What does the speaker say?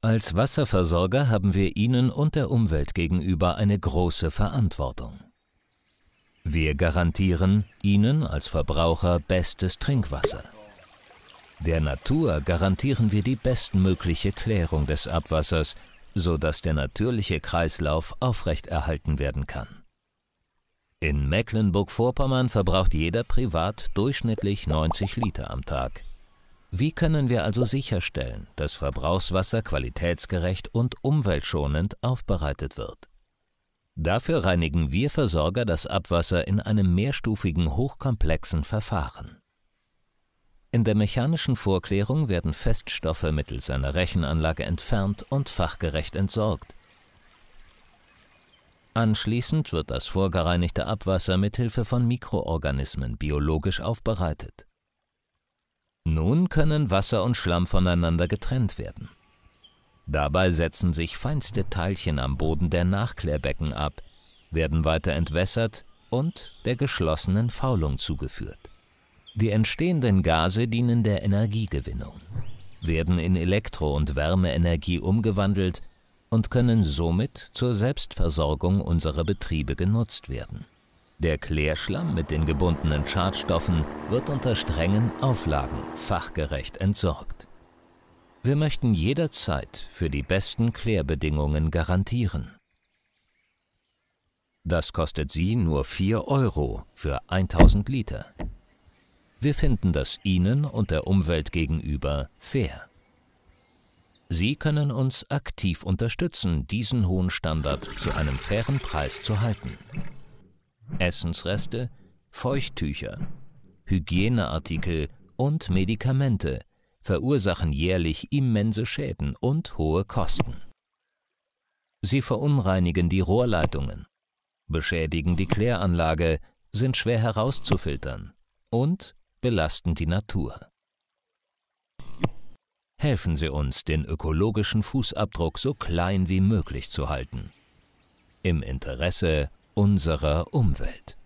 Als Wasserversorger haben wir Ihnen und der Umwelt gegenüber eine große Verantwortung. Wir garantieren Ihnen als Verbraucher bestes Trinkwasser. Der Natur garantieren wir die bestmögliche Klärung des Abwassers, sodass der natürliche Kreislauf aufrechterhalten werden kann. In Mecklenburg-Vorpommern verbraucht jeder privat durchschnittlich 90 Liter am Tag. Wie können wir also sicherstellen, dass Verbrauchswasser qualitätsgerecht und umweltschonend aufbereitet wird? Dafür reinigen wir Versorger das Abwasser in einem mehrstufigen hochkomplexen Verfahren. In der mechanischen Vorklärung werden Feststoffe mittels einer Rechenanlage entfernt und fachgerecht entsorgt. Anschließend wird das vorgereinigte Abwasser mit Hilfe von Mikroorganismen biologisch aufbereitet. Nun können Wasser und Schlamm voneinander getrennt werden. Dabei setzen sich feinste Teilchen am Boden der Nachklärbecken ab, werden weiter entwässert und der geschlossenen Faulung zugeführt. Die entstehenden Gase dienen der Energiegewinnung, werden in Elektro- und Wärmeenergie umgewandelt und können somit zur Selbstversorgung unserer Betriebe genutzt werden. Der Klärschlamm mit den gebundenen Schadstoffen wird unter strengen Auflagen fachgerecht entsorgt. Wir möchten jederzeit für die besten Klärbedingungen garantieren. Das kostet Sie nur 4 Euro für 1000 Liter. Wir finden das Ihnen und der Umwelt gegenüber fair. Sie können uns aktiv unterstützen, diesen hohen Standard zu einem fairen Preis zu halten. Essensreste, Feuchttücher, Hygieneartikel und Medikamente verursachen jährlich immense Schäden und hohe Kosten. Sie verunreinigen die Rohrleitungen, beschädigen die Kläranlage, sind schwer herauszufiltern und belasten die Natur. Helfen Sie uns, den ökologischen Fußabdruck so klein wie möglich zu halten. Im Interesse unserer Umwelt.